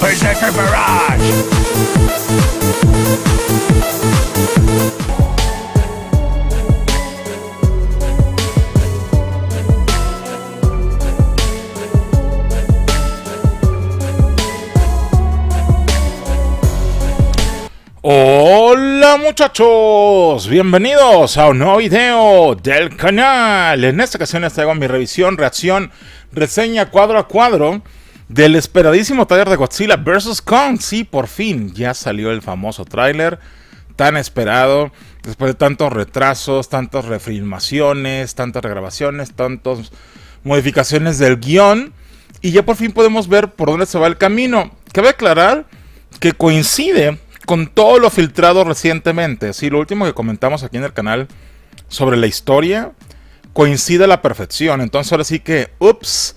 Berserker Barrage! Muchachos, bienvenidos a un nuevo video del canal. En esta ocasión les traigo mi revisión, reacción, reseña cuadro a cuadro del esperadísimo taller de Godzilla vs. Kong. Sí, por fin ya salió el famoso tráiler tan esperado. Después de tantos retrasos, tantas refilmaciones, tantas regrabaciones, tantas modificaciones del guion. Y ya por fin podemos ver por dónde se va el camino. Cabe aclarar que coincide con todo lo filtrado recientemente. Sí, lo último que comentamos aquí en el canal sobre la historia coincide a la perfección. Entonces ahora sí que, ups,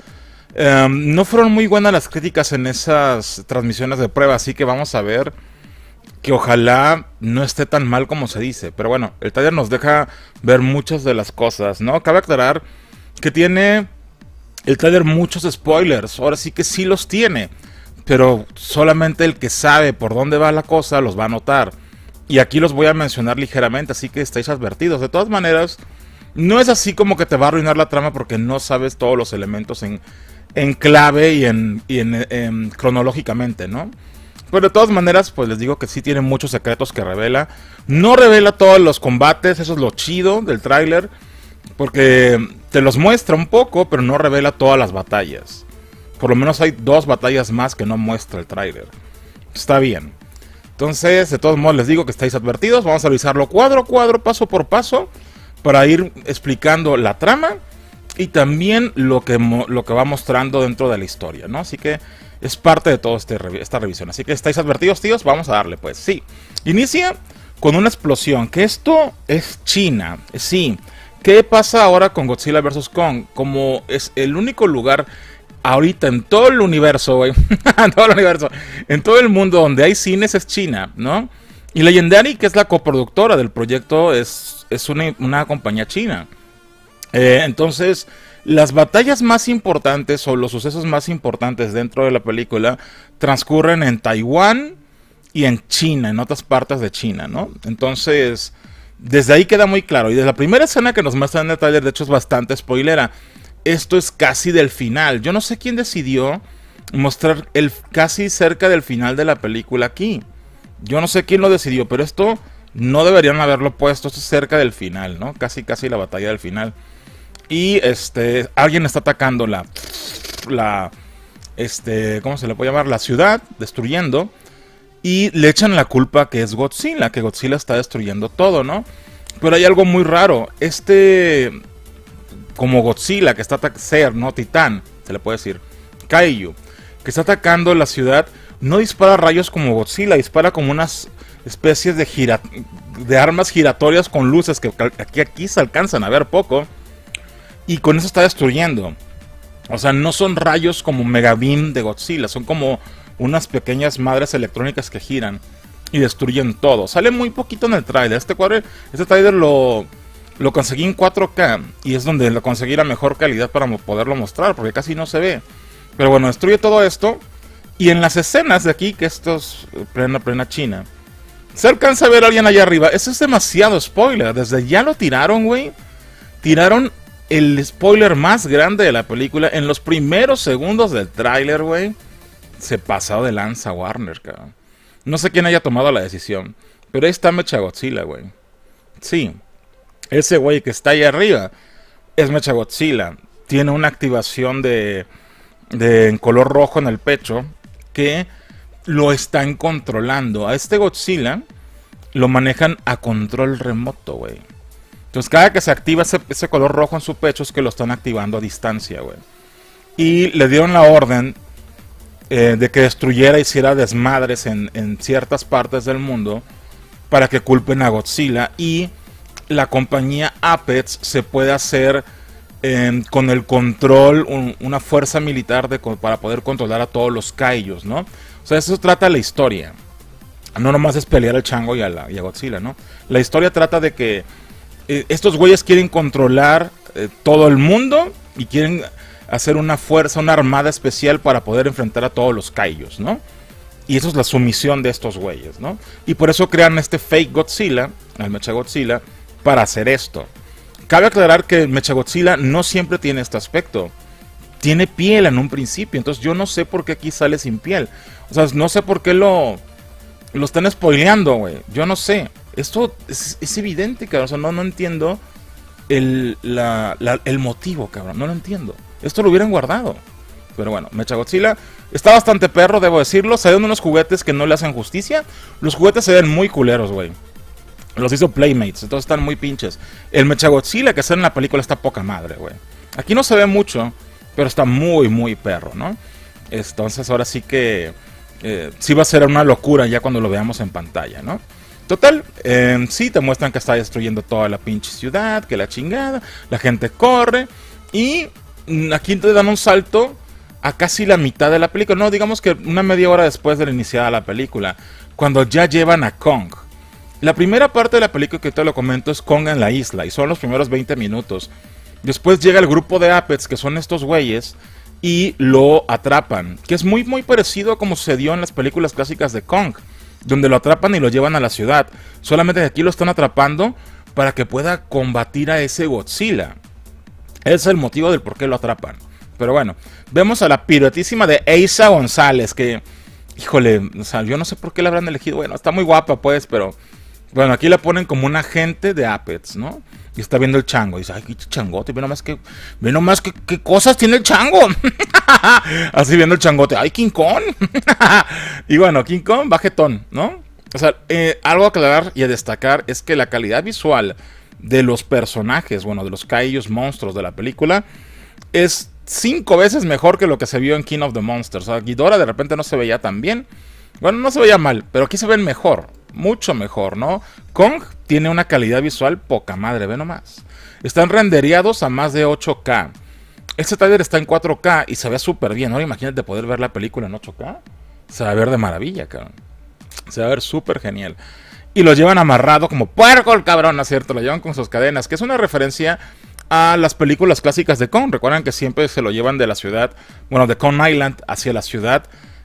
um, no fueron muy buenas las críticas en esas transmisiones de prueba. Así que vamos a ver que ojalá no esté tan mal como se dice. Pero bueno, el taller nos deja ver muchas de las cosas, ¿no? Cabe aclarar que tiene el taller muchos spoilers. Ahora sí que sí los tiene pero solamente el que sabe por dónde va la cosa los va a notar. Y aquí los voy a mencionar ligeramente, así que estáis advertidos. De todas maneras, no es así como que te va a arruinar la trama porque no sabes todos los elementos en, en clave y, en, y en, en, cronológicamente, ¿no? Pero de todas maneras, pues les digo que sí tiene muchos secretos que revela. No revela todos los combates, eso es lo chido del tráiler. Porque te los muestra un poco, pero no revela todas las batallas. Por lo menos hay dos batallas más que no muestra el tráiler. Está bien. Entonces, de todos modos les digo que estáis advertidos. Vamos a revisarlo cuadro a cuadro, paso por paso, para ir explicando la trama y también lo que, lo que va mostrando dentro de la historia, ¿no? Así que es parte de toda este, esta revisión. Así que estáis advertidos, tíos. Vamos a darle, pues. Sí. Inicia con una explosión. Que esto es China. Sí. ¿Qué pasa ahora con Godzilla vs. Kong? Como es el único lugar ahorita en todo el universo, güey, en todo el universo, en todo el mundo donde hay cines es China, ¿no? Y Legendary, que es la coproductora del proyecto, es, es una, compañía china. Eh, entonces, las batallas más importantes o los sucesos más importantes dentro de la película transcurren en Taiwán y en China, en otras partes de China, ¿no? Entonces, desde ahí queda muy claro. Y desde la primera escena que nos muestran en el trailer, de hecho es bastante spoilera esto es casi del final. Yo no sé quién decidió mostrar el casi cerca del final de la película aquí. Yo no sé quién lo decidió, pero esto no deberían haberlo puesto. Esto es cerca del final, ¿no? Casi, casi la batalla del final. Y este, alguien está atacando la, la, este, ¿cómo se le puede llamar? La ciudad, destruyendo. Y le echan la culpa que es Godzilla, que Godzilla está destruyendo todo, ¿no? Pero hay algo muy raro. Este como Godzilla que está ser, no Titán, se le puede decir, Kaiju, que está atacando la ciudad, no dispara rayos como Godzilla, dispara como unas especies de, de armas giratorias con luces que aquí, aquí se alcanzan a ver poco. Y con eso está destruyendo. O sea, no son rayos como Mega Beam de Godzilla, son como unas pequeñas madres electrónicas que giran y destruyen todo. Sale muy poquito en el trailer. Este cuadro, este trailer lo, lo conseguí en 4K y es donde lo conseguí la mejor calidad para poderlo mostrar, porque casi no se ve. Pero bueno, destruye todo esto. Y en las escenas de aquí, que esto es plena, plena China, se alcanza a ver a alguien allá arriba. Eso es demasiado spoiler. Desde ya lo tiraron, güey. Tiraron el spoiler más grande de la película en los primeros segundos del tráiler, güey. Se pasó de lanza Warner, cabrón. No sé quién haya tomado la decisión. Pero ahí está Mecha Godzilla, güey. Sí, ese güey que está ahí arriba es Mecha Godzilla. Tiene una activación de, de en color rojo en el pecho que lo están controlando. A este Godzilla lo manejan a control remoto, güey. Entonces cada que se activa ese, color rojo en su pecho es que lo están activando a distancia, güey. Y le dieron la orden eh, de que destruyera, hiciera desmadres en, en ciertas partes del mundo para que culpen a Godzilla y la compañía Apex se puede hacer eh, con el control, un, una fuerza militar de, para poder controlar a todos los kaijus, ¿no? O sea, eso trata la historia. No nomás es pelear al chango y a, la, Godzilla, ¿no? La historia trata de que eh, estos güeyes quieren controlar eh, todo el mundo y quieren hacer una fuerza, una armada especial para poder enfrentar a todos los kaijus, ¿no? Y eso es la sumisión de estos güeyes, ¿no? Y por eso crean este fake Godzilla, el Mecha Godzilla, para hacer esto. Cabe aclarar que Mecha Godzilla no siempre tiene este aspecto. Tiene piel en un principio, entonces yo no sé por qué aquí sale sin piel. O sea, no sé por qué lo, lo están spoileando, güey. Yo no sé. Esto es, evidente, cabrón. O sea, no, no entiendo el, el motivo, cabrón. No lo entiendo. Esto lo hubieran guardado. Pero bueno, Mecha Godzilla está bastante perro, debo decirlo. Se ven unos juguetes que no le hacen justicia. Los juguetes se ven muy culeros, güey. Los hizo Playmates, entonces están muy pinches. El Mecha Godzilla que sale en la película está poca madre, güey. Aquí no se ve mucho, pero está muy, muy perro, ¿no? Entonces ahora sí que eh, sí va a ser una locura ya cuando lo veamos en pantalla, ¿no? Total, eh, sí te muestran que está destruyendo toda la pinche ciudad, que la chingada, la gente corre y mm, aquí te dan un salto a casi la mitad de la película, no, digamos que una media hora después de la iniciada la película, cuando ya llevan a Kong. La primera parte de la película que te lo comento es Kong en la isla y son los primeros 20 minutos. Después llega el grupo de Apets, que son estos güeyes, y lo atrapan, que es muy muy parecido a como sucedió en las películas clásicas de Kong, donde lo atrapan y lo llevan a la ciudad. Solamente aquí lo están atrapando para que pueda combatir a ese Godzilla. Es el motivo del por qué lo atrapan. Pero bueno, vemos a la pirotísima de Eisa González, que, híjole, o yo no sé por qué la habrán elegido. Bueno, está muy guapa, pues, pero bueno, aquí la ponen como un agente de Apets, ¿no? Y está viendo el chango. Y dice, ay, qué changote, ve nomás que, ve nomás que, qué cosas tiene el chango. Así viendo el changote, ay, King Kong. y bueno, King Kong, bajetón, ¿no? O sea, eh, algo a aclarar y a destacar es que la calidad visual de los personajes, bueno, de los caillos monstruos de la película, es cinco veces mejor que lo que se vio en King of the Monsters. O sea, Ghidorah de repente no se veía tan bien. Bueno, no se veía mal, pero aquí se ven mejor mucho mejor, ¿no? Kong tiene una calidad visual poca madre, ve nomás. Están rendereados a más de 8K. Este trailer está en 4K y se ve súper bien. Ahora imagínate poder ver la película en 8K. Se va a ver de maravilla, cabrón. Se va a ver súper genial. Y lo llevan amarrado como puerco el cabrón, ¿no es cierto? Lo llevan con sus cadenas, que es una referencia a las películas clásicas de Kong. Recuerdan que siempre se lo llevan de la ciudad, bueno, de Kong Island hacia la ciudad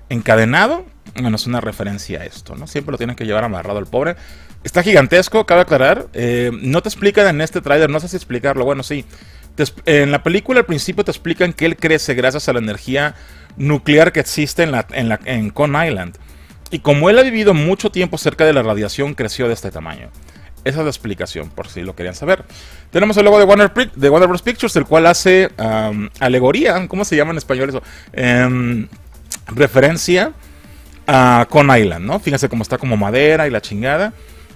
encadenado bueno, es una referencia a esto, ¿no? Siempre lo tienen que llevar amarrado el pobre. Está gigantesco, cabe aclarar. Eh, no te explican en este trailer, no sé si explicarlo. Bueno, sí. en la película al principio te explican que él crece gracias a la energía nuclear que existe en, la, en, la, en Con Island. Y como él ha vivido mucho tiempo cerca de la radiación, creció de este tamaño. Esa es la explicación, por si lo querían saber. Tenemos el logo de Warner, de Warner Bros. Pictures, el cual hace alegoría, ¿cómo se llama en español eso? Em, referencia a Con Island, ¿no? Fíjense cómo está como madera y la chingada.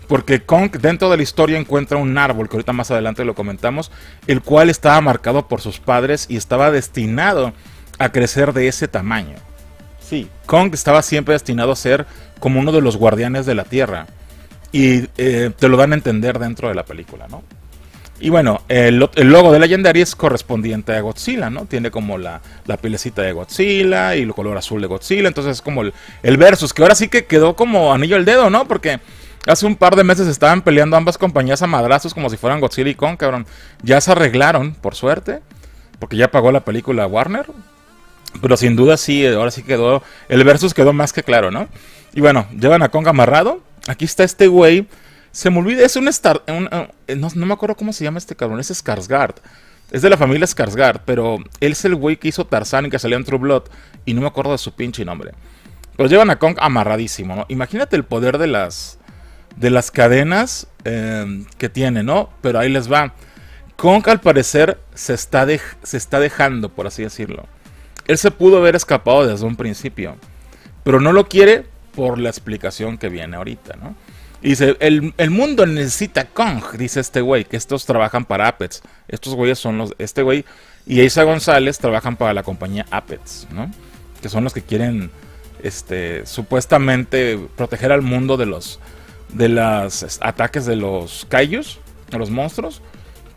Porque Kong dentro de la historia encuentra un árbol, que ahorita más adelante lo comentamos, el cual estaba marcado por sus padres y estaba destinado a crecer de ese tamaño. Sí, Kong estaba siempre destinado a ser como uno de los guardianes de la Tierra. Y eh, te lo dan a entender dentro de la película, ¿no? Y bueno, el, logo de Legendary es correspondiente a Godzilla, ¿no? Tiene como la, pilecita de Godzilla y el color azul de Godzilla. Entonces es como el, el, versus, que ahora sí que quedó como anillo al dedo, ¿no? Porque hace un par de meses estaban peleando ambas compañías a madrazos como si fueran Godzilla y Kong, cabrón. Ya se arreglaron, por suerte, porque ya pagó la película Warner. Pero sin duda sí, ahora sí quedó, el versus quedó más que claro, ¿no? Y bueno, llevan a Kong amarrado. Aquí está este güey se me olvida, es un Star. Eh, no, me acuerdo cómo se llama este cabrón, es Skarsgård. Es de la familia Skarsgård, pero él es el güey que hizo Tarzan y que salió en True Blood. Y no me acuerdo de su pinche nombre. Pero llevan a Kong amarradísimo, ¿no? Imagínate el poder de las. De las cadenas em, que tiene, ¿no? Pero ahí les va. Kong al parecer se está, se está dejando, por así decirlo. Él se pudo haber escapado desde un principio. Pero no lo quiere por la explicación que viene ahorita, ¿no? Dice, el, mundo necesita Kong, dice este güey, que estos trabajan para Apex. Estos güeyes son los, este güey y Isa González trabajan para la compañía Apex, ¿no? Que son los que quieren, este, supuestamente proteger al mundo de los, de los ataques de los kaijus, de los monstruos.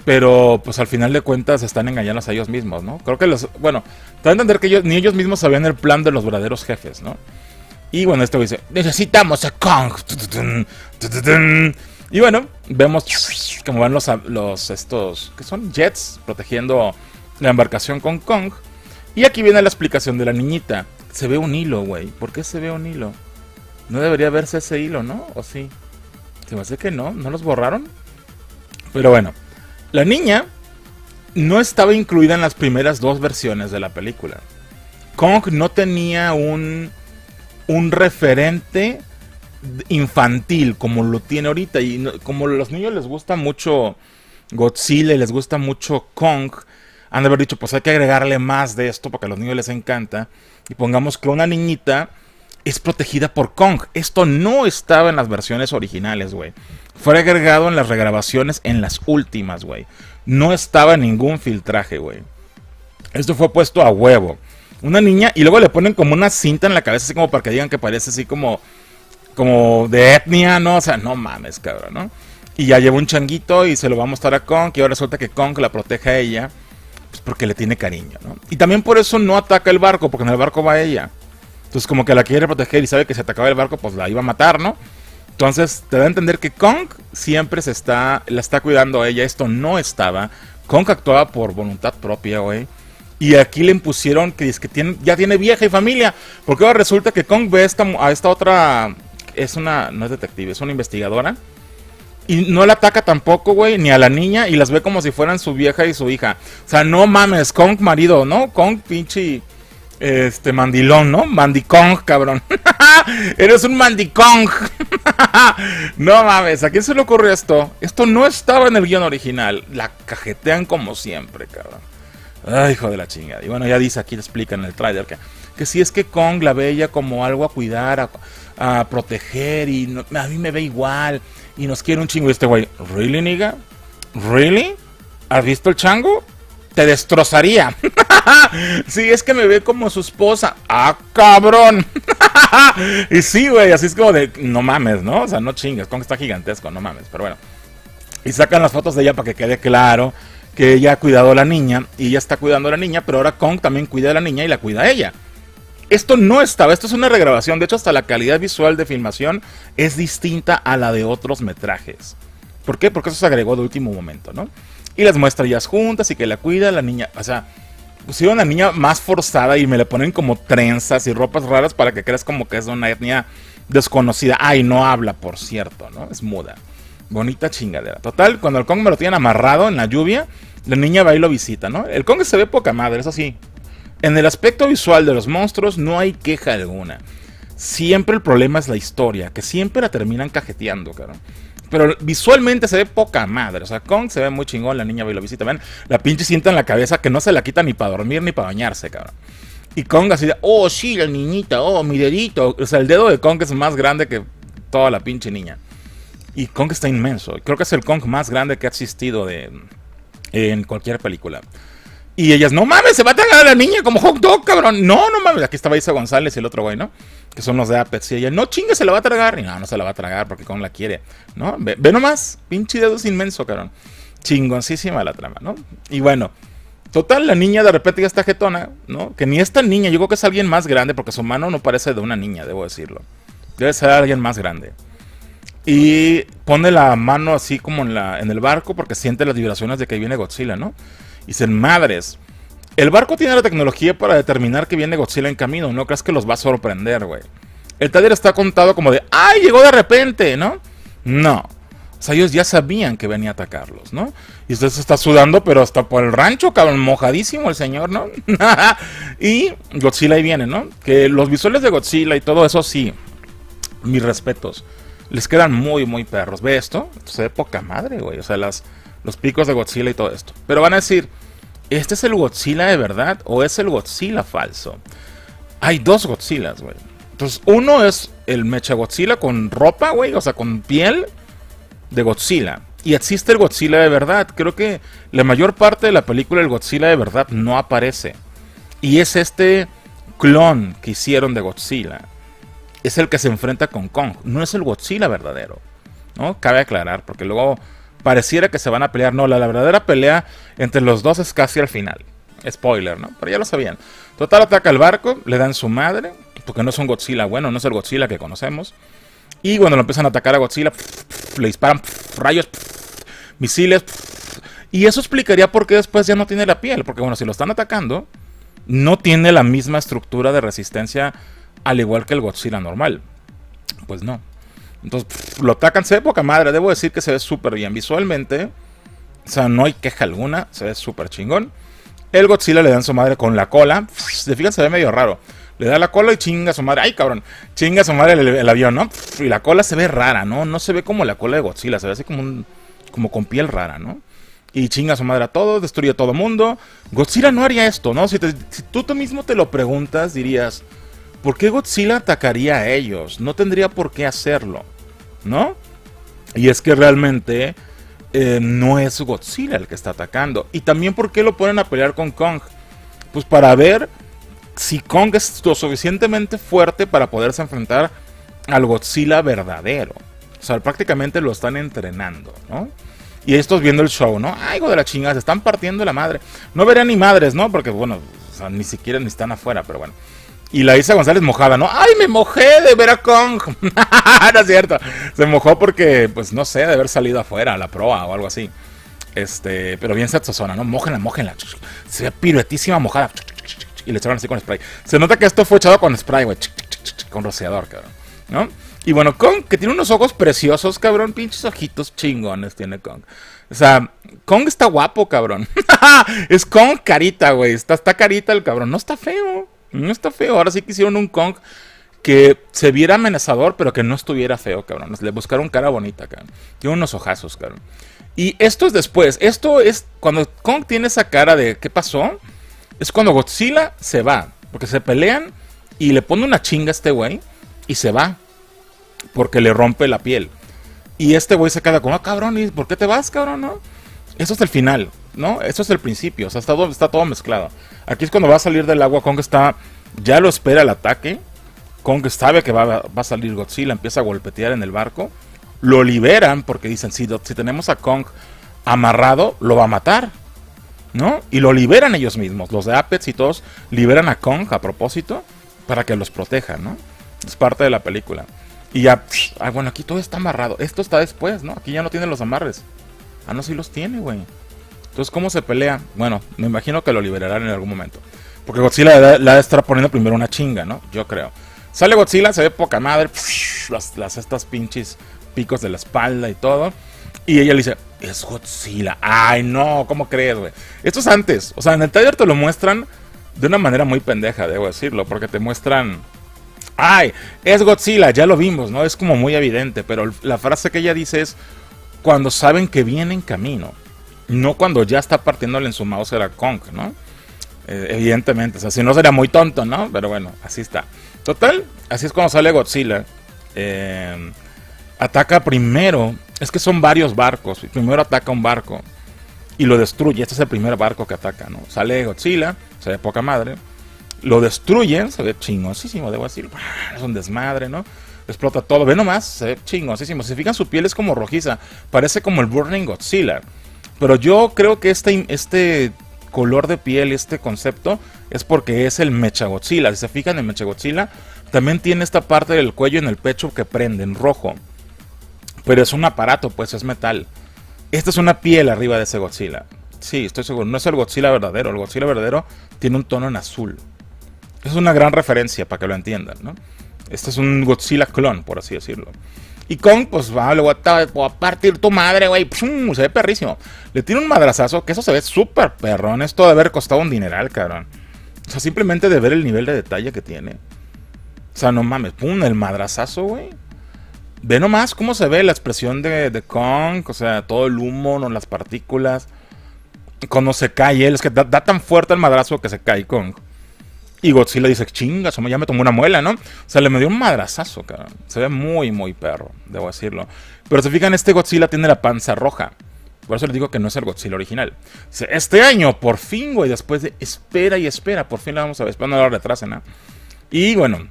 Pero pues al final de cuentas están engañando a ellos mismos, ¿no? Creo que los, bueno, te a entender que ellos, ni ellos mismos sabían el plan de los verdaderos jefes, ¿no? Y bueno, este dice, necesitamos a Kong. Y bueno, vemos como van los, los estos, que son jets, protegiendo la embarcación con Kong. Y aquí viene la explicación de la niñita. Se ve un hilo, güey. ¿Por qué se ve un hilo? No debería verse ese hilo, ¿no? ¿O sí? Se me hace que no, ¿no los borraron? Pero bueno, la niña no estaba incluida en las primeras dos versiones de la película. Kong no tenía un, un referente infantil como lo tiene ahorita. Y como a los niños les gusta mucho Godzilla y les gusta mucho Kong, han de haber dicho, pues hay que agregarle más de esto porque a los niños les encanta. Y pongamos que una niñita es protegida por Kong. Esto no estaba en las versiones originales, güey. Fue agregado en las regrabaciones en las últimas, güey. No estaba ningún filtraje, güey. Esto fue puesto a huevo. Una niña y luego le ponen como una cinta en la cabeza, así como para que digan que parece así como, como de etnia, ¿no? O sea, no mames, cabrón, ¿no? Y ya lleva un changuito y se lo va a mostrar a Kong. Y ahora resulta que Kong la protege a ella, pues porque le tiene cariño, ¿no? Y también por eso no ataca el barco, porque en el barco va ella. Entonces, como que la quiere proteger y sabe que si atacaba el barco, pues la iba a matar, ¿no? Entonces, te da a entender que Kong siempre se está, la está cuidando a ella. Esto no estaba. Kong actuaba por voluntad propia, güey. Y aquí le impusieron que, es que tiene, ya tiene vieja y familia. Porque ahora resulta que Kong ve esta, a esta otra. Es una. No es detective, es una investigadora. Y no la ataca tampoco, güey, ni a la niña. Y las ve como si fueran su vieja y su hija. O sea, no mames, Kong marido, ¿no? Kong pinche este, mandilón, ¿no? Mandicong, cabrón. Eres un mandicong. no mames, ¿a quién se le ocurrió esto? Esto no estaba en el guion original. La cajetean como siempre, cabrón. Ay, hijo de la chingada. Y bueno, ya dice aquí, explica en el trailer que, que si es que Kong la ve ella como algo a cuidar, a, proteger, y a mí me ve igual, y nos quiere un chingo. este güey, ¿really, nigga? ¿Really? ¿Has visto el chango? te destrozaría. sí, es que me ve como su esposa. Ah, cabrón. y sí, güey, así es como de, no mames, ¿no? O sea, no chingues, Kong está gigantesco, no mames, pero bueno. Y sacan las fotos de ella para que quede claro que ella ha cuidado a la niña y ella está cuidando a la niña, pero ahora Kong también cuida a la niña y la cuida a ella. Esto no estaba, esto es una regrabación, de hecho hasta la calidad visual de filmación es distinta a la de otros metrajes. ¿Por qué? Porque eso se agregó de último momento, ¿no? Y las muestra ellas juntas y que la cuida la niña. O sea, pusieron a la niña más forzada y me le ponen como trenzas y ropas raras para que creas como que es una etnia desconocida. Ay, no habla, por cierto, ¿no? Es muda. Bonita chingadera. Total, cuando el Kong me lo tienen amarrado en la lluvia, la niña va y lo visita, ¿no? El Kong se ve poca madre, eso sí. En el aspecto visual de los monstruos no hay queja alguna. Siempre el problema es la historia, que siempre la terminan cajeteando, cabrón. Pero visualmente se ve poca madre. O sea, Kong se ve muy chingón, la niña ve lo visita. Ven, la pinche cinta en la cabeza que no se la quita ni para dormir ni para bañarse, cabrón. Y Kong así de, oh, sí, la niñita, oh, mi dedito. O sea, el dedo de Kong es más grande que toda la pinche niña. Y Kong está inmenso. Creo que es el Kong más grande que ha existido de, en cualquier película. Y ellas, no mames, se va a tragar a la niña como hot dog, cabrón. No, no mames. Aquí estaba Isa González y el otro güey, ¿no? Que son los de Apex. Y ella, no chingue, se la va a tragar. Y no, no se la va a tragar porque Kong la quiere, ¿no? Ve, nomás, pinche dedo es inmenso, cabrón. Chingoncísima la trama, ¿no? Y bueno, total, la niña de repente ya está jetona, ¿no? Que ni es tan niña, yo creo que es alguien más grande porque su mano no parece de una niña, debo decirlo. Debe ser alguien más grande. Y pone la mano así como en, la, en el barco porque siente las vibraciones de que viene Godzilla, ¿no? Y dicen, madres. El barco tiene la tecnología para determinar que viene Godzilla en camino. No creas que los va a sorprender, güey. El taller está contado como de, ¡ay, llegó de repente! ¿No? No. O sea, ellos ya sabían que venía a atacarlos, ¿no? Y usted se está sudando, pero hasta por el rancho, cabrón, mojadísimo el señor, ¿no? y Godzilla ahí viene, ¿no? Que los visuales de Godzilla y todo eso, sí. Mis respetos. Les quedan muy, muy perros. ¿Ve esto? Se ve poca madre, güey. O sea, los picos de Godzilla y todo esto. Pero van a decir, ¿este es el Godzilla de verdad o es el Godzilla falso? Hay dos Godzillas, güey. Entonces, uno es el Mecha Godzilla con ropa, güey, o sea, con piel de Godzilla. Y existe el Godzilla de verdad. Creo que la mayor parte de la película el Godzilla de verdad no aparece. Y es este clon que hicieron de Godzilla. Es el que se enfrenta con Kong. No es el Godzilla verdadero. ¿No? Cabe aclarar, porque luego pareciera que se van a pelear. No, la, verdadera pelea entre los dos es casi al final. Spoiler, ¿no? Pero ya lo sabían. Total ataca el barco, le dan su madre, porque no es un Godzilla bueno, no es el Godzilla que conocemos. Y cuando lo empiezan a atacar a Godzilla, le disparan rayos, misiles. y eso explicaría por qué después ya no tiene la piel. Porque bueno, si lo están atacando, no tiene la misma estructura de resistencia al igual que el Godzilla normal. Pues no. Entonces, lo atacan, se ve poca madre. Debo decir que se ve súper bien visualmente. O sea, no hay queja alguna. Se ve súper chingón. El Godzilla le dan su madre con la cola. Se fijan, se ve medio raro. Le da la cola y chinga su madre. Ay, cabrón. Chinga su madre el, avión, ¿no? Y la cola se ve rara, ¿no? No se ve como la cola de Godzilla. Se ve así como, un, como con piel rara, ¿no? Y chinga su madre a todo, destruye a todo mundo. Godzilla no haría esto, ¿no? Si, si tú, tú mismo te lo preguntas, dirías, ¿por qué Godzilla atacaría a ellos? No tendría por qué hacerlo. ¿no? Y es que realmente eh, no es Godzilla el que está atacando. Y también por qué lo ponen a pelear con Kong. Pues para ver si Kong es lo suficientemente fuerte para poderse enfrentar al Godzilla verdadero. O sea, prácticamente lo están entrenando, ¿no? Y estos viendo el show, ¿no? Ay, hijo de la chingada, se están partiendo la madre. No verán ni madres, ¿no? Porque, bueno, ni siquiera ni están afuera, pero bueno. Y la Isa González mojada, ¿no? ¡Ay, me mojé de ver a Kong! no es cierto. Se mojó porque, pues no sé, de haber salido afuera a la proa o algo así. Este, pero bien zona, ¿no? Mójenla, mójenla. Se ve piruetísima mojada. Y le echaron así con spray. Se nota que esto fue echado con spray, güey. Con rociador, cabrón. ¿No? Y bueno, Kong, que tiene unos ojos preciosos, cabrón. Pinches ojitos chingones tiene Kong. O sea, Kong está guapo, cabrón. es Kong carita, güey. Está, está carita el cabrón. No está feo. No está feo. Ahora sí que hicieron un Kong que se viera amenazador, pero que no estuviera feo, cabrón. Le buscaron cara bonita, cabrón. Tiene unos ojazos, cabrón. Y esto es después. Esto es cuando Kong tiene esa cara de ¿qué pasó? Es cuando Godzilla se va. Porque se pelean y le pone una chinga a este güey y se va. Porque le rompe la piel. Y este güey se queda como, ah, cabrón, ¿y por qué te vas, cabrón? ¿No? Eso es el final, ¿no? Eso es el principio. O sea, está todo, está todo mezclado. Aquí es cuando va a salir del agua. Kong está. Ya lo espera el ataque. Kong sabe que va, a salir Godzilla. Empieza a golpetear en el barco. Lo liberan porque dicen: si, si tenemos a Kong amarrado, lo va a matar. ¿No? Y lo liberan ellos mismos. Los de Apex y todos liberan a Kong a propósito para que los proteja, ¿no? Es parte de la película. Y ya, ah, bueno, aquí todo está amarrado. Esto está después, ¿no? Aquí ya no tiene los amarres. Ah, no, sí los tiene, güey. Entonces, ¿cómo se pelea? Bueno, me imagino que lo liberarán en algún momento. Porque Godzilla le ha de estar poniendo primero una chinga, ¿no? Yo creo. Sale Godzilla, se ve poca madre. las, estas pinches picos de la espalda y todo. Y ella le dice, es Godzilla. Ay, no, ¿cómo crees, güey? Esto es antes. O sea, en el taller te lo muestran de una manera muy pendeja, debo decirlo. Porque te muestran... Ay, es Godzilla, ya lo vimos, ¿no? Es como muy evidente. Pero la frase que ella dice es cuando saben que viene en camino. No cuando ya está partiéndole en su mouse a Kong, ¿no? Eh, evidentemente, o sea, si no sería muy tonto, ¿no? Pero bueno, así está. Total, así es cuando sale Godzilla. Eh, ataca primero, es que son varios barcos. Primero ataca un barco y lo destruye. Este es el primer barco que ataca, ¿no? Sale Godzilla, se ve poca madre. Lo destruyen, se ve chingosísimo, debo decir. Es un desmadre, ¿no? Explota todo. Ve nomás, se ve chingosísimo. Si se fijan, su piel es como rojiza. Parece como el Burning Godzilla. Pero yo creo que este, este color de piel, este concepto, es porque es el Mechagodzilla. Si se fijan en Mechagodzilla, también tiene esta parte del cuello en el pecho que prende en rojo. Pero es un aparato, pues es metal. Esta es una piel arriba de ese Godzilla. Sí, estoy seguro. No es el Godzilla verdadero. El Godzilla verdadero tiene un tono en azul. Es una gran referencia para que lo entiendan, ¿no? Este es un Godzilla clon, por así decirlo. Y Kong, pues va, le voy a, partir tu madre, güey. Se ve perrísimo. Le tiene un madrazazo, que eso se ve súper perrón. Esto de haber costado un dineral, cabrón. O sea, simplemente de ver el nivel de detalle que tiene. O sea, no mames, pum, el madrazazo, güey. Ve nomás cómo se ve la expresión de, de Kong, o sea, todo el humo, ¿no? las partículas. Cuando se cae él, es que da, da tan fuerte el madrazo que se cae Kong. Y Godzilla dice, chinga, ya me tomó una muela, ¿no? O sea, le me dio un madrazazo, cabrón. Se ve muy, muy perro, debo decirlo. Pero se fijan, este Godzilla tiene la panza roja. Por eso les digo que no es el Godzilla original. Este año, por fin, güey, después de espera y espera, por fin la vamos a ver. Espero no lo retrasen, ¿no? Y bueno,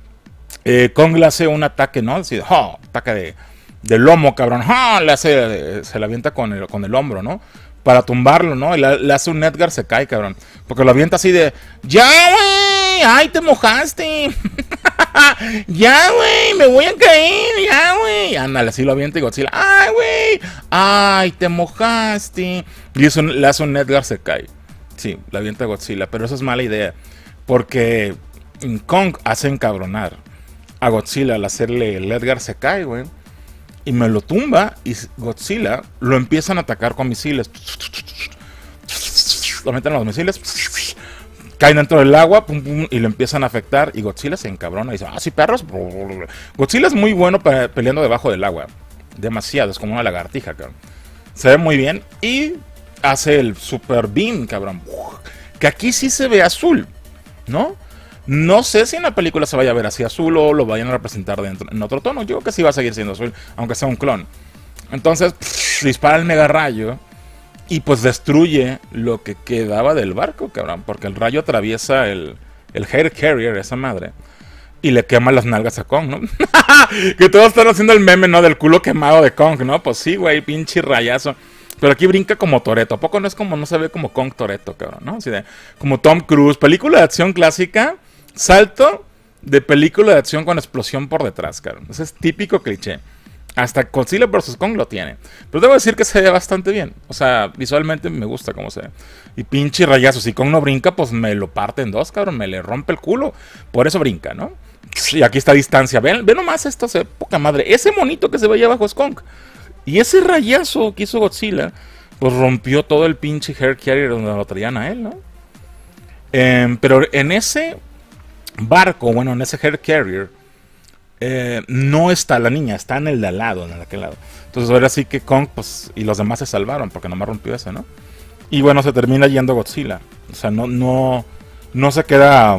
eh, Kong le hace un ataque, ¿no? Así, oh, ataque de, lomo, cabrón. Le hace, se la avienta con el, con el hombro, ¿no? Para tumbarlo, ¿no? Y le, hace un Edgar, se cae, cabrón. Porque lo avienta así de, ¡Ya, güey! ¡Ay, te mojaste! ya, güey, me voy a caer, ya, güey. Ándale, así lo avienta y Godzilla, ay, güey, ay, te mojaste. Y eso le hace un Edgar se cae. Sí, la avienta Godzilla, pero eso es mala idea. Porque Kong hace encabronar a Godzilla al hacerle el Edgar se cae, güey. Y me lo tumba y Godzilla lo empiezan a atacar con misiles. Lo meten los misiles caen dentro del agua y lo empiezan a afectar y Godzilla se encabrona y dice, ah, sí, perros. Godzilla es muy bueno peleando debajo del agua. Demasiado, es como una lagartija, cabrón. Se ve muy bien y hace el super beam, cabrón. Que aquí sí se ve azul, ¿no? No sé si en la película se vaya a ver así azul o lo vayan a representar dentro, en otro tono. Yo creo que sí va a seguir siendo azul, aunque sea un clon. Entonces, dispara el mega rayo y pues destruye lo que quedaba del barco, cabrón. Porque el rayo atraviesa el, el Hair Carrier, esa madre. Y le quema las nalgas a Kong, ¿no? que todos están haciendo el meme, ¿no? Del culo quemado de Kong, ¿no? Pues sí, güey, pinche rayazo. Pero aquí brinca como Toreto. ¿A poco no es como, no se ve como Kong Toreto, cabrón, ¿no? Así de, como Tom Cruise. Película de acción clásica. Salto de película de acción con explosión por detrás, cabrón. Ese es típico cliché. Hasta Godzilla vs. Kong lo tiene. Pero debo decir que se ve bastante bien. O sea, visualmente me gusta cómo se ve. Y pinche rayazo. Si Kong no brinca, pues me lo parte en dos, cabrón. Me le rompe el culo. Por eso brinca, ¿no? Y aquí está a distancia. Ven, ven nomás esto, se poca madre. Ese monito que se ve abajo es Kong. Y ese rayazo que hizo Godzilla, pues rompió todo el pinche hair carrier donde lo traían a él, ¿no? Em, pero en ese barco, bueno, en ese hair carrier eh, no está la niña, está en el de al lado, en aquel lado. Entonces ahora sí que Kong pues, y los demás se salvaron porque no me rompió ese, ¿no? Y bueno, se termina yendo Godzilla. O sea, no, no, no se queda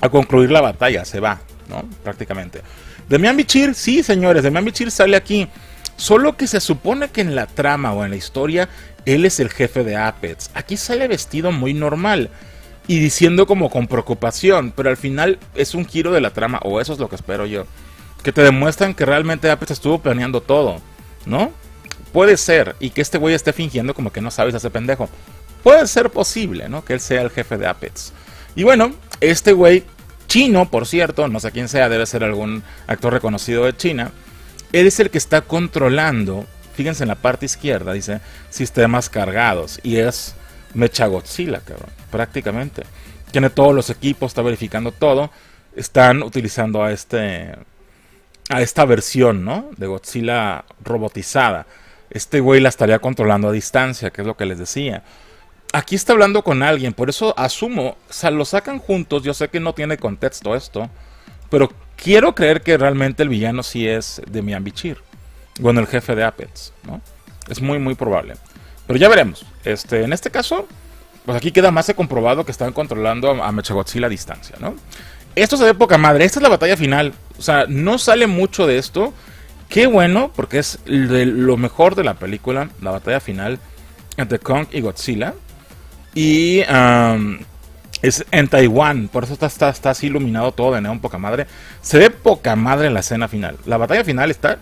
a concluir la batalla, se va, ¿no? Prácticamente. Demian Bichir, sí, señores, Demian Bichir sale aquí. Solo que se supone que en la trama o en la historia él es el jefe de Apex. Aquí sale vestido muy normal y diciendo como con preocupación, pero al final es un giro de la trama, o eso es lo que espero yo, que te demuestran que realmente Apex estuvo planeando todo, ¿no? Puede ser, y que este güey esté fingiendo como que no sabes ese pendejo. Puede ser posible, ¿no? Que él sea el jefe de Apex. Y bueno, este güey, chino, por cierto, no sé quién sea, debe ser algún actor reconocido de China, él es el que está controlando, fíjense en la parte izquierda, dice, sistemas cargados, y es Mecha Godzilla, cabrón prácticamente. Tiene todos los equipos, está verificando todo. Están utilizando a este a esta versión, ¿no? De Godzilla robotizada. Este güey la estaría controlando a distancia, que es lo que les decía. Aquí está hablando con alguien, por eso asumo, o sea, lo sacan juntos, yo sé que no tiene contexto esto, pero quiero creer que realmente el villano sí es de Bichir, bueno, el jefe de Apex, ¿no? Es muy, muy probable. Pero ya veremos. Este, en este caso, pues aquí queda más de comprobado que están controlando a, Mechagodzilla a distancia, ¿no? Esto se ve poca madre. Esta es la batalla final. O sea, no sale mucho de esto. Qué bueno, porque es lo mejor de la película, la batalla final entre Kong y Godzilla. Y es en Taiwán, por eso está, está, así iluminado todo de neón poca madre. Se ve poca madre en la escena final. La batalla final está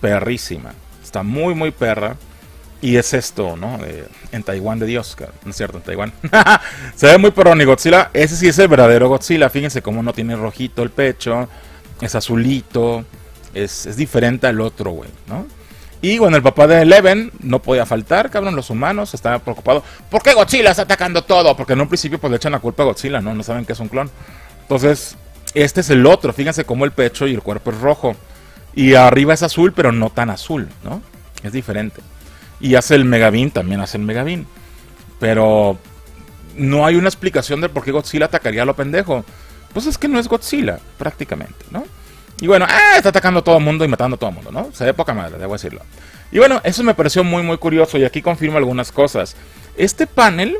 perrísima. Está muy, muy perra. Y es esto, ¿no? en Taiwán de Dios, no es cierto, en Taiwán. Se ve muy perrón y Godzilla, ese sí es el verdadero Godzilla. Fíjense cómo no tiene rojito el pecho, es azulito, es, diferente al otro, güey, ¿no? Y bueno, el papá de Eleven no podía faltar, cabrón, los humanos estaban preocupados. ¿Por qué Godzilla está atacando todo? Porque en un principio pues le echan la culpa a Godzilla, ¿no? No saben que es un clon. Entonces, este es el otro, fíjense cómo el pecho y el cuerpo es rojo. Y arriba es azul, pero no tan azul, ¿no? Es diferente. Y hace el Megavin, también hace el Megavin. Pero no hay una explicación de por qué Godzilla atacaría a lo pendejo. Pues es que no es Godzilla, prácticamente, ¿no? Y bueno, ah, está atacando a todo el mundo y matando a todo el mundo, ¿no? Se ve poca madre, debo decirlo. Y bueno, eso me pareció muy, muy curioso y aquí confirma algunas cosas. Este panel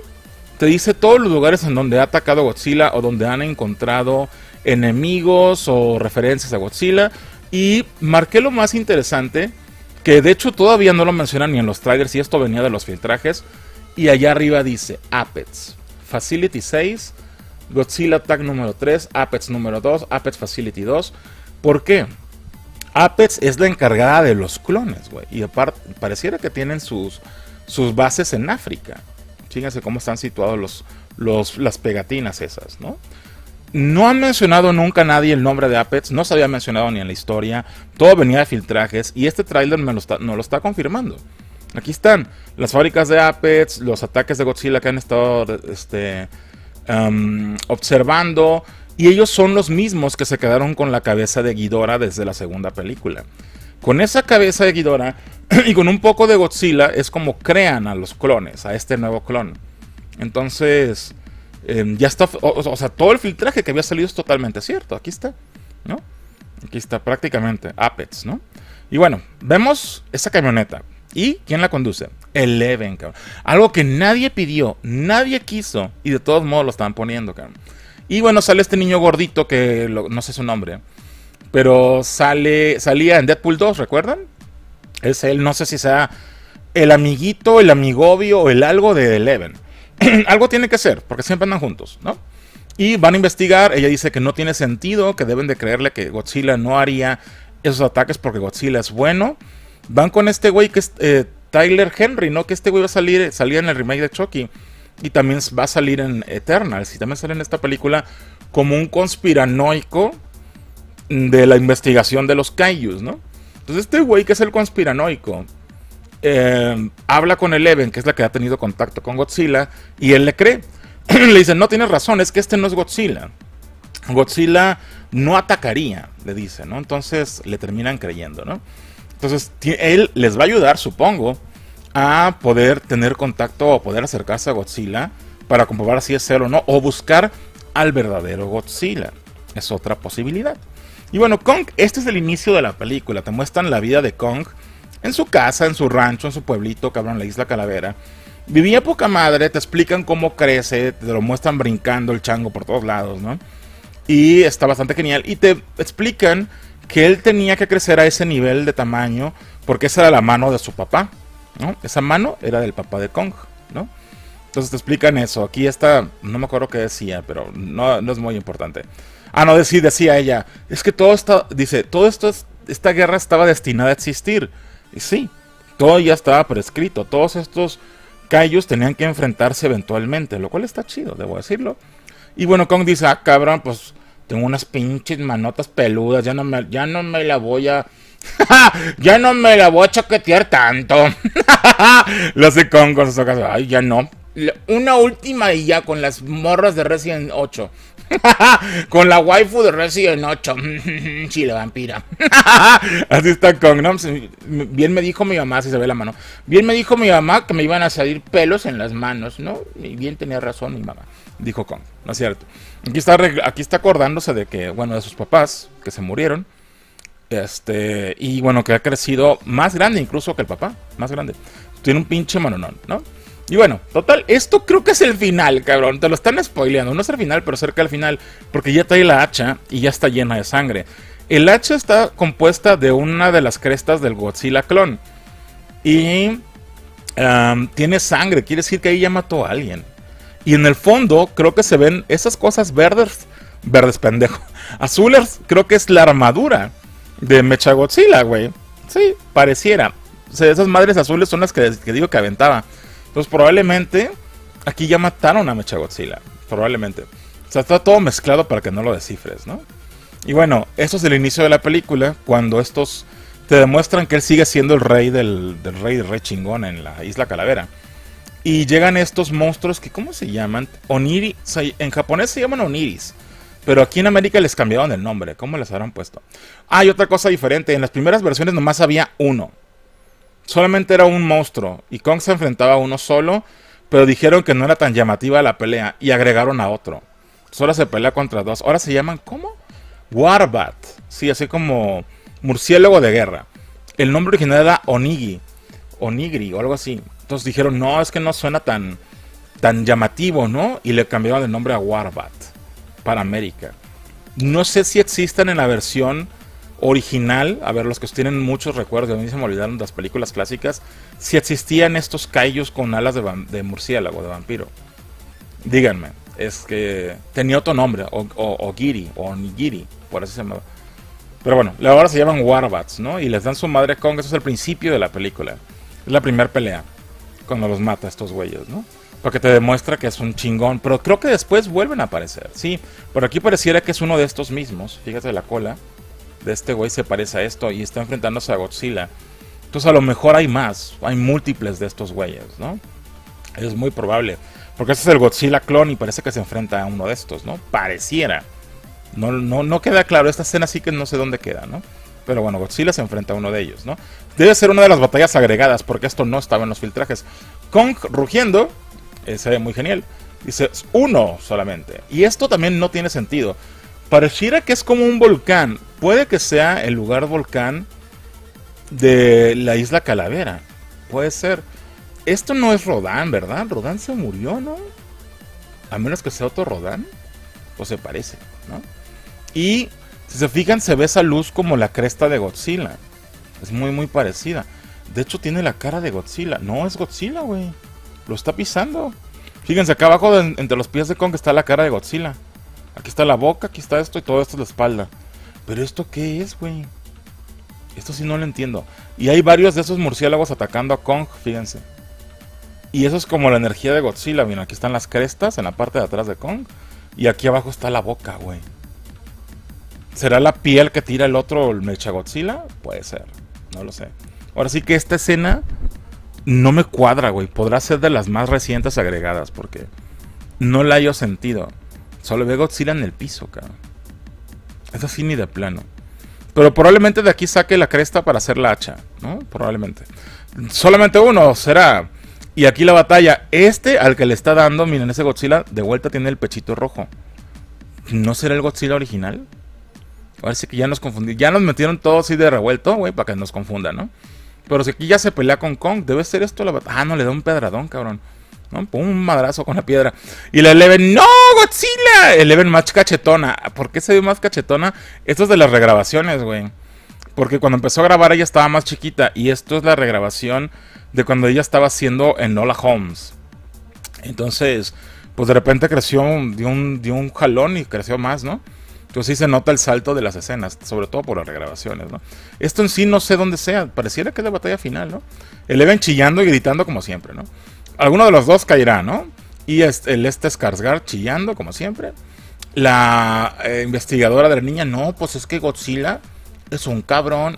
te dice todos los lugares en donde ha atacado Godzilla o donde han encontrado enemigos o referencias a Godzilla. Y marqué lo más interesante, que de hecho todavía no lo mencionan ni en los trailers y esto venía de los filtrajes. Y allá arriba dice Apex, Facility 6, Godzilla Attack número 3, Apex número 2, Apex Facility 2. ¿Por qué? Apex es la encargada de los clones, güey. Y aparte, pareciera que tienen sus, sus bases en África. Fíjense cómo están situados los, los, las pegatinas esas, ¿no? No han mencionado nunca nadie el nombre de Apex, no se había mencionado ni en la historia, todo venía de filtrajes y este tráiler me lo está, confirmando. Aquí están las fábricas de Apex, los ataques de Godzilla que han estado este, um, observando y ellos son los mismos que se quedaron con la cabeza de Ghidorah desde la segunda película. Con esa cabeza de Ghidorah y con un poco de Godzilla es como crean a los clones, a este nuevo clon. Entonces, em, ya está, o, sea, todo el filtraje que había salido es totalmente cierto. Aquí está, ¿no? Aquí está prácticamente Apex, ¿no? Y bueno, vemos esa camioneta. ¿Y quién la conduce? Eleven, cabrón. Algo que nadie pidió, nadie quiso, y de todos modos lo estaban poniendo, cabrón. Y bueno, sale este niño gordito que no sé su nombre. Pero sale, salía en Deadpool 2, ¿recuerdan? Es él, no sé si sea el amiguito, el amigovio o el algo de Eleven. algo tiene que ser, porque siempre andan juntos, ¿no? Y van a investigar, ella dice que no tiene sentido, que deben de creerle que Godzilla no haría esos ataques porque Godzilla es bueno. Van con este güey que es eh, Tyler Henry, ¿no? Que este güey va a salir, salía en el remake de Chucky. Y también va a salir en Eternals. Y también sale en esta película como un conspiranoico de la investigación de los Kaijus, ¿no? Entonces este güey que es el conspiranoico eh, habla con Eleven, que es la que ha tenido contacto con Godzilla, y él le cree. le dice, no tienes razón, es que este no es Godzilla. Godzilla no atacaría, le dice, ¿no? Entonces le terminan creyendo, ¿no? Entonces él les va a ayudar, supongo, a poder tener contacto o poder acercarse a Godzilla para comprobar si es él o no, o buscar al verdadero Godzilla. Es otra posibilidad. Y bueno, Kong, este es el inicio de la película. Te muestran la vida de Kong en su casa, en su rancho, en su pueblito, cabrón, la isla Calavera. Vivía poca madre, te explican cómo crece, te lo muestran brincando el chango por todos lados, ¿no? Y está bastante genial. Y te explican que él tenía que crecer a ese nivel de tamaño porque esa era la mano de su papá. Esa mano era del papá de Kong, ¿no? Entonces te explican eso. Aquí está, no me acuerdo qué decía, pero no, es muy importante. Ah, no, sí, decía ella, es que todo esto, dice, todo esto, esta guerra estaba destinada a existir. Y sí, todo ya estaba prescrito. Todos estos Kaijus tenían que enfrentarse eventualmente, lo cual está chido, debo decirlo. Y bueno, Kong dice, ah, cabrón, pues tengo unas pinches manotas peludas, ya no me, ya no me la voy a ya no me la voy a chaquetear tanto. Lo hace con con sus ojos. Ay, ya no. Una última y ya con las morras de Resident 8. con la waifu de Resident 8. Chile vampira. Así está Kong, ¿no? Bien me dijo mi mamá, si se ve la mano. Bien me dijo mi mamá que me iban a salir pelos en las manos, ¿no? Y bien tenía razón mi mamá. Dijo Kong, ¿no es cierto? Aquí está, aquí está acordándose de que, bueno, de sus papás que se murieron. Este, y bueno, que ha crecido más grande incluso que el papá, más grande. Tiene un pinche manonón, ¿no? Y bueno, total, esto creo que es el final, cabrón. Te lo están spoileando. No es el final, pero cerca del final. Porque ya trae la hacha y ya está llena de sangre. El hacha está compuesta de una de las crestas del Godzilla clon. Y tiene sangre. Quiere decir que ahí ya mató a alguien. Y en el fondo creo que se ven esas cosas verdes. Verdes pendejo. Azules creo que es la armadura de Mechagodzilla, güey. Sí, pareciera. O sea, esas madres azules son las que, digo que aventaba. Entonces, probablemente aquí ya mataron a Mechagodzilla. Probablemente. O sea, está todo mezclado para que no lo descifres, ¿no? Y bueno, eso es el inicio de la película, cuando estos te demuestran que él sigue siendo el rey del, del rey del rey chingón en la isla Calavera. Y llegan estos monstruos que, ¿cómo se llaman? Oniri, en japonés se llaman oniris. Pero aquí en América les cambiaron el nombre. ¿Cómo les habrán puesto? Hay otra cosa diferente. En las primeras versiones nomás había uno. Solamente era un monstruo. Y Kong se enfrentaba a uno solo. Pero dijeron que no era tan llamativa la pelea. Y agregaron a otro. Solo se pelea contra dos. Ahora se llaman, ¿cómo? Warbat. Sí, así como murciélago de guerra. El nombre original era Onigi. Onigri o algo así. Entonces dijeron, no, es que no suena tan, tan llamativo, ¿no? Y le cambiaron el nombre a Warbat para América. No sé si existen en la versión original, a ver, los que tienen muchos recuerdos, a mí se me olvidaron las películas clásicas, si existían estos kaijus con alas de, murciélago, de vampiro. Díganme, es que tenía otro nombre, o, o, Giri, o Nigiri, por así se llamaba. Pero bueno, ahora se llaman Warbats, ¿no? Y les dan su madre Kong, eso es el principio de la película. Es la primera pelea, cuando los mata a estos güeyes, ¿no? Porque te demuestra que es un chingón. Pero creo que después vuelven a aparecer. Sí, por aquí pareciera que es uno de estos mismos. Fíjate la cola de este güey se parece a esto y está enfrentándose a Godzilla. Entonces a lo mejor hay más. Hay múltiples de estos güeyes, ¿no? Es muy probable. Porque este es el Godzilla clon y parece que se enfrenta a uno de estos, ¿no? Pareciera. No, no, no queda claro. Esta escena sí que no sé dónde queda, ¿no? Pero bueno, Godzilla se enfrenta a uno de ellos, ¿no? Debe ser una de las batallas agregadas porque esto no estaba en los filtrajes. Kong rugiendo eh, se ve muy genial. Dice, uno solamente. Y esto también no tiene sentido. Pareciera que es como un volcán. Puede que sea el lugar volcán de la isla Calavera. Puede ser. Esto no es Rodán, ¿verdad? Rodán se murió, ¿no? A menos que sea otro Rodán. O se parece, ¿no? Y si se fijan, se ve esa luz como la cresta de Godzilla. Es muy, muy parecida. De hecho, tiene la cara de Godzilla. No es Godzilla, güey. Lo está pisando. Fíjense, acá abajo entre los pies de Kong está la cara de Godzilla. Aquí está la boca, aquí está esto y todo esto es la espalda. Pero esto qué es, güey? Esto sí no lo entiendo. Y hay varios de esos murciélagos atacando a Kong, fíjense. Y eso es como la energía de Godzilla. Miren, aquí están las crestas en la parte de atrás de Kong. Y aquí abajo está la boca, güey. ¿Será la piel que tira el otro, el Mecha Godzilla? Puede ser. No lo sé. Ahora sí que esta escena no me cuadra, güey. Podrá ser de las más recientes agregadas porque no la hallo sentido. Solo veo Godzilla en el piso, cabrón. Es así ni de plano. Pero probablemente de aquí saque la cresta para hacer la hacha, ¿no? Probablemente. Solamente uno será. Y aquí la batalla. Este al que le está dando, miren, ese Godzilla de vuelta tiene el pechito rojo. ¿No será el Godzilla original? Ahora sí que ya nos confundimos. Ya nos metieron todos así de revuelto, güey, para que nos confundan, ¿no? Pero si aquí ya se pelea con Kong, debe ser esto la batalla. Ah, no, le da un pedradón, cabrón. ¿No? Un madrazo con la piedra. Y la Eleven, ¡No, Godzilla! Eleven más cachetona. ¿Por qué se ve más cachetona? Esto es de las regrabaciones, güey. Porque cuando empezó a grabar ella estaba más chiquita. Y esto es la regrabación de cuando ella estaba haciendo en Nola Holmes. Entonces, pues de repente creció de un, de un jalón y creció más, ¿no? Entonces sí se nota el salto de las escenas, sobre todo por las regrabaciones, ¿no? Esto en sí no sé dónde sea, pareciera que es la batalla final, ¿no? Eleven chillando y gritando como siempre, ¿no? Alguno de los dos caerá, ¿no? Y este, el este Skarsgård chillando como siempre. La eh, investigadora de la niña, no, pues es que Godzilla es un cabrón.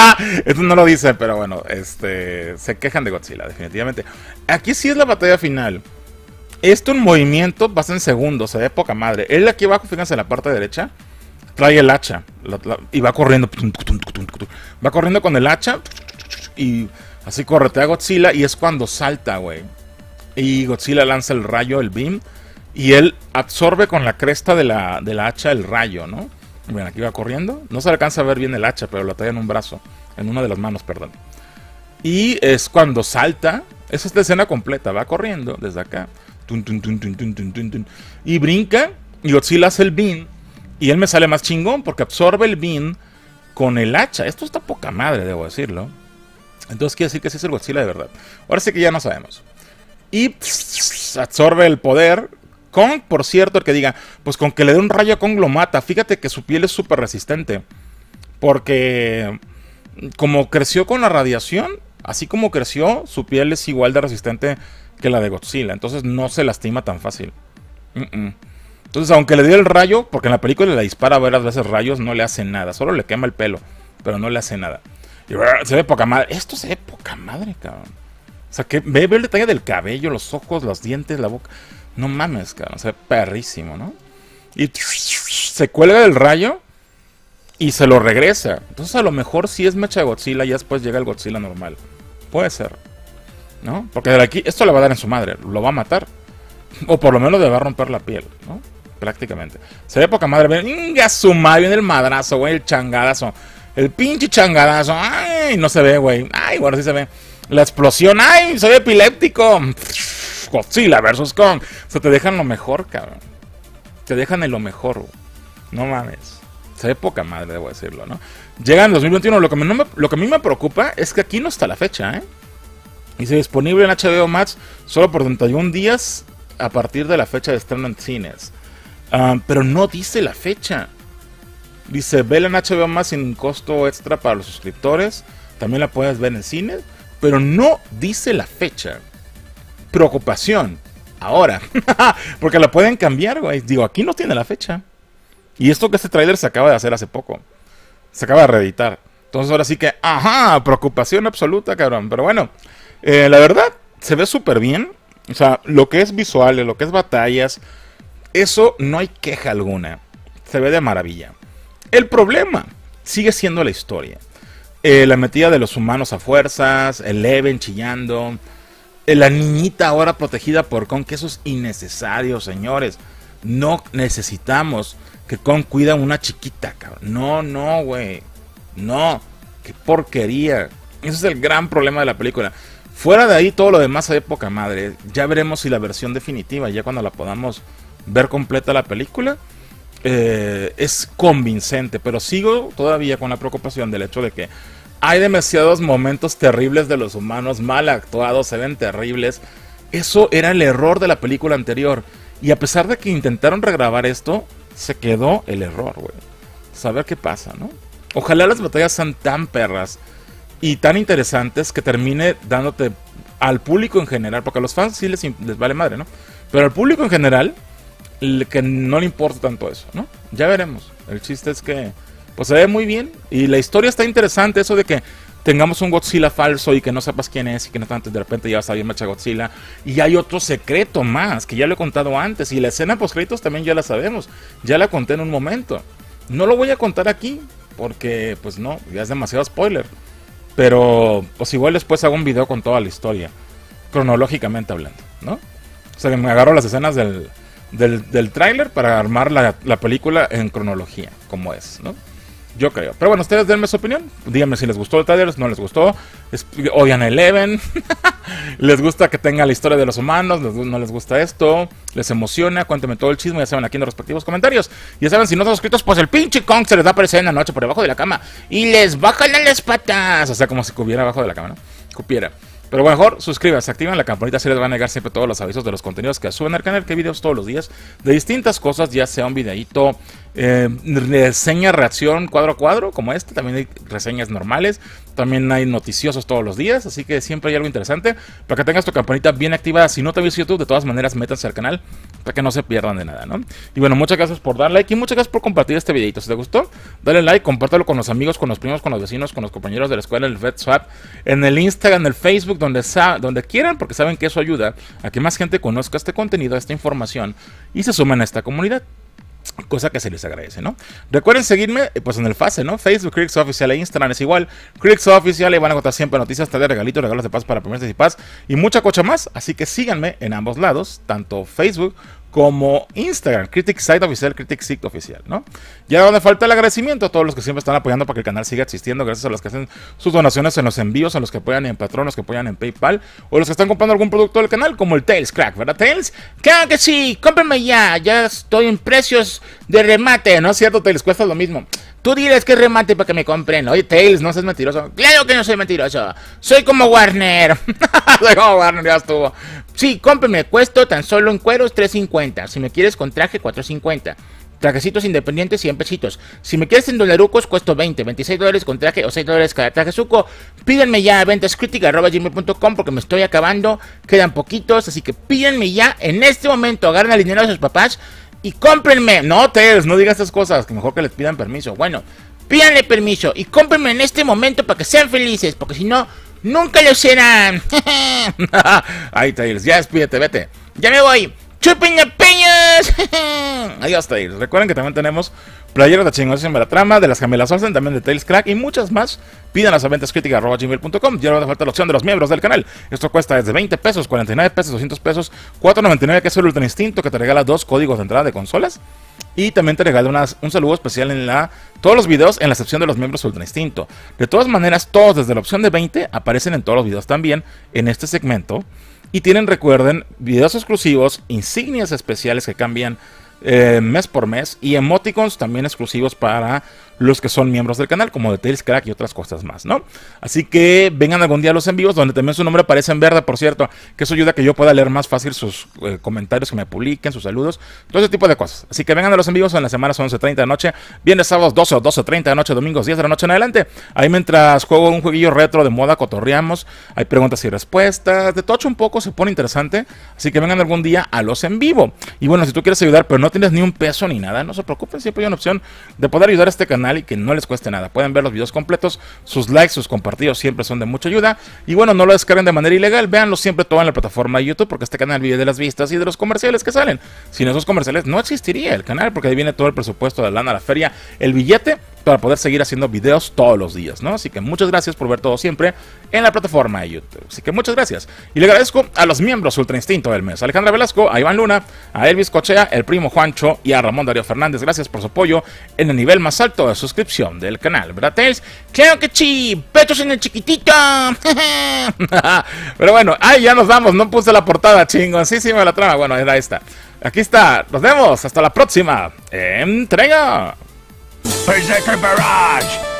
Esto no lo dice, pero bueno, este se quejan de Godzilla, definitivamente. Aquí sí es la batalla final. Esto en movimiento pasa en segundos, se ve poca madre. Él aquí abajo, fíjense en la parte derecha, trae el hacha y va corriendo. Va corriendo con el hacha y así corretea a Godzilla y es cuando salta, güey. Y Godzilla lanza el rayo, el beam, y él absorbe con la cresta de la, de la hacha el rayo, ¿no? Ven, aquí va corriendo. No se alcanza a ver bien el hacha, pero lo trae en un brazo, en una de las manos, perdón. Y es cuando salta. Es la escena completa. Va corriendo desde acá y brinca. Y Godzilla hace el beam. Y él me sale más chingón porque absorbe el beam con el hacha. Esto está poca madre, debo decirlo. Entonces quiere decir que sí es el Godzilla de verdad. Ahora sí que ya no sabemos. Y absorbe el poder. Kong, por cierto, el que diga, pues con que le dé un rayo a Kong lo mata. Fíjate que su piel es súper resistente. Porque como creció con la radiación, así como creció, su piel es igual de resistente que la de Godzilla. Entonces no se lastima tan fácil. Entonces, aunque le dio el rayo, porque en la película le dispara varias veces rayos, no le hace nada. Solo le quema el pelo, pero no le hace nada. Y se ve poca madre. Esto se ve poca madre, cabrón. O sea, que ve, el detalle del cabello, los ojos, los dientes, la boca. No mames, cabrón. Se ve perrísimo, ¿no? Y se cuelga del rayo y se lo regresa. Entonces, a lo mejor si es mecha de Godzilla y después llega el Godzilla normal. Puede ser. ¿no? Porque de aquí, esto le va a dar en su madre, lo va a matar. O por lo menos le va a romper la piel, ¿no? Prácticamente. Se ve poca madre, venga su madre, viene el madrazo, güey, el changadazo. El pinche changadazo, ay, no se ve, güey. Ay, bueno, sí se ve. La explosión, ay, soy epiléptico. Godzilla versus Kong. O sea, te dejan lo mejor, cabrón. Te dejan en lo mejor, No mames. Se ve poca madre, debo decirlo, ¿no? Llega en 2021. Lo que, lo que a mí me preocupa es que aquí no está la fecha, ¿eh? Dice disponible en HBO Max solo por 31 días a partir de la fecha de estreno en cines. Ah, pero no dice la fecha. Dice, vela en HBO Max sin costo extra para los suscriptores. También la puedes ver en cines. Pero no dice la fecha. Preocupación. ahora. Porque la pueden cambiar, güey. Digo, aquí no tiene la fecha. Y esto que este trailer se acaba de hacer hace poco. Se acaba de reeditar. Entonces ahora sí que, ajá, preocupación absoluta, cabrón. Pero bueno, eh, la verdad, se ve súper bien. O sea, lo que es visual, lo que es batallas, eso no hay queja alguna. Se ve de maravilla. El problema sigue siendo la historia. Eh, la metida de los humanos a fuerzas, el Leven chillando, eh, la niñita ahora protegida por Con, que eso es innecesario, señores. No necesitamos que Con cuida a una chiquita, cabrón. No, no, güey. No. Qué porquería. Ese es el gran problema de la película. Fuera de ahí, todo lo demás de poca madre. Ya veremos si la versión definitiva, ya cuando la podamos ver completa la película, eh, es convincente. Pero sigo todavía con la preocupación del hecho de que hay demasiados momentos terribles de los humanos, mal actuados, se ven terribles. Eso era el error de la película anterior. Y a pesar de que intentaron regrabar esto, se quedó el error, güey. Saber qué pasa, ¿no? Ojalá las batallas sean tan perras y tan interesantes que termine dándote al público en general, porque a los fans sí les, les vale madre, ¿no? Pero al público en general, que no le importa tanto eso, ¿no? Ya veremos. El chiste es que, pues se ve muy bien y la historia está interesante, eso de que tengamos un Godzilla falso y que no sepas quién es y que no de repente ya va a salir Mecha Godzilla y hay otro secreto más que ya lo he contado antes y la escena post créditos también ya la sabemos, ya la conté en un momento. No lo voy a contar aquí porque pues no, ya es demasiado spoiler. Pero pues igual después hago un video con toda la historia, cronológicamente hablando, ¿no? O sea, me agarro las escenas del, del, del tráiler para armar la, la, película en cronología, como es, ¿no? Yo creo. Pero bueno, ustedes denme su opinión. Díganme si les gustó el trailer, si no les gustó. odian Eleven. les gusta que tenga la historia de los humanos. no les gusta esto. Les emociona. Cuéntenme todo el chisme. Ya saben aquí en los respectivos comentarios. Ya saben, si no están suscritos, pues el pinche Kong se les va a aparecer en la noche por debajo de la cama. Y les bajan las patas. O sea, como si cubiera abajo de la cama, ¿no? Cupiera. Pero mejor suscríbanse, activen la campanita, así les van a llegar siempre todos los avisos de los contenidos que suben al canal, que hay videos todos los días de distintas cosas, ya sea un videíto, eh, reseña, reacción cuadro a cuadro, como este, también hay reseñas normales, también hay noticiosos todos los días, así que siempre hay algo interesante para que tengas tu campanita bien activada. Si no te ves YouTube, de todas maneras, métanse al canal para que no se pierdan de nada, ¿no? Y bueno, muchas gracias por dar like y muchas gracias por compartir este videito. Si te gustó, dale like, compártelo con los amigos, con los primos, con los vecinos, con los compañeros de la escuela, en el FedSwap, en el Instagram, en el Facebook, donde, donde quieran, porque saben que eso ayuda a que más gente conozca este contenido, esta información y se sumen a esta comunidad cosa que se les agradece, ¿no? Recuerden seguirme, pues en el Face, ¿no? Facebook, Critics Oficial e Instagram es igual. Critics Oficial, y van a encontrar siempre noticias, de regalitos, regalos de paz para primeros y paz y mucha cocha más. Así que síganme en ambos lados, tanto Facebook como Instagram, Critic Site Oficial, Critic Site Oficial, ¿no? Ya donde falta el agradecimiento a todos los que siempre están apoyando para que el canal siga existiendo, gracias a los que hacen sus donaciones en los envíos, a los que apoyan en Patreon, los que apoyan en PayPal, o los que están comprando algún producto del canal, como el Tails Crack, ¿verdad, Tails? Claro que sí, cómprenme ya, ya estoy en precios de remate, ¿no es cierto, Tails? Cuesta lo mismo. Tú diles que remate para que me compren. Oye, Tails, no seas mentiroso. Claro que no soy mentiroso. Soy como Warner. soy como Warner, ya estuvo. Sí, cómprenme. Cuesto tan solo en cueros 3.50. Si me quieres con traje, 4.50. Trajecitos independientes, 100 pesitos. Si me quieres en dolarucos, cuesto 20, 26 dólares con traje o 6 dólares cada traje suco. Pídanme ya a ventascritica.gmail.com porque me estoy acabando. Quedan poquitos, así que pídanme ya en este momento. Agarren el dinero a sus papás y cómprenme. No, Tels, no digas estas cosas, que mejor que les pidan permiso. Bueno, pídanle permiso y cómprenme en este momento para que sean felices, porque si no, nunca lo serán. Ay, Tails, ya despídete, vete. Ya me voy. ¡Chupen Recuerden que también tenemos playeras de chingones en la trama, de las gemelas Olsen, también de Tails Crack y muchas más. Pídanlas a ventascríticas.gmail.com. Ya no falta la opción de los miembros del canal. Esto cuesta desde 20 pesos, 49 pesos, 200 pesos, 4.99 que es el Ultra Instinto que te regala dos códigos de entrada de consolas. Y también te regala un saludo especial en todos los videos en la sección de los miembros Ultra Instinto. De todas maneras, todos desde la opción de 20 aparecen en todos los videos también en este segmento. Y tienen, recuerden, videos exclusivos, insignias especiales que cambian eh, mes por mes y emoticons también exclusivos para los que son miembros del canal, como Details Crack y otras cosas más, ¿no? Así que vengan algún día a los en vivos, donde también su nombre aparece en verde, por cierto, que eso ayuda a que yo pueda leer más fácil sus eh, comentarios que me publiquen, sus saludos, todo ese tipo de cosas. Así que vengan a los en vivos en las semanas 11.30 de la noche, viernes, sábados 12 o 12.30 de la noche, domingos 10 de la noche en adelante. Ahí mientras juego un jueguillo retro de moda, cotorreamos, hay preguntas y respuestas, de tocho un poco, se pone interesante. Así que vengan algún día a los en vivo. Y bueno, si tú quieres ayudar, pero no tienes ni un peso ni nada, no se preocupen, siempre hay una opción de poder ayudar a este canal y que no les cueste nada. Pueden ver los videos completos, sus likes, sus compartidos siempre son de mucha ayuda. Y bueno, no lo descarguen de manera ilegal, véanlo siempre todo en la plataforma de YouTube, porque este canal vive de las vistas y de los comerciales que salen. Sin esos comerciales no existiría el canal, porque ahí viene todo el presupuesto de lana a la feria, el billete para poder seguir haciendo videos todos los días, ¿no? Así que muchas gracias por ver todo siempre en la plataforma de YouTube. Así que muchas gracias. Y le agradezco a los miembros Ultra Instinto del mes, Alejandra Velasco, a Iván Luna, a Elvis Cochea, el primo Juancho y a Ramón Darío Fernández. Gracias por su apoyo en el nivel más alto de suscripción del canal, ¿verdad, Tails? ¡Claro que sí! ¡Pechos en el chiquitito! Pero bueno, ahí ya nos vamos. No puse la portada, chingoncísima la trama. Bueno, era esta. Aquí está. Nos vemos. Hasta la próxima. Entrega. Berserker Barrage!